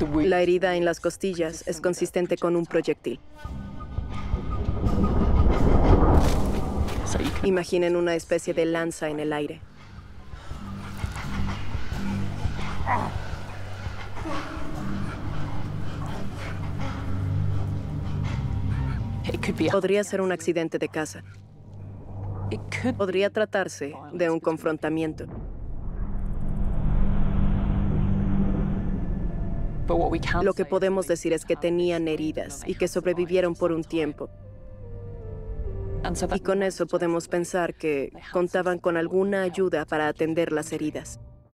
La herida en las costillas es consistente con un proyectil. Imaginen una especie de lanza en el aire. Podría ser un accidente de caza. Podría tratarse de un confrontamiento. Lo que podemos decir es que tenían heridas y que sobrevivieron por un tiempo. Y con eso podemos pensar que contaban con alguna ayuda para atender las heridas.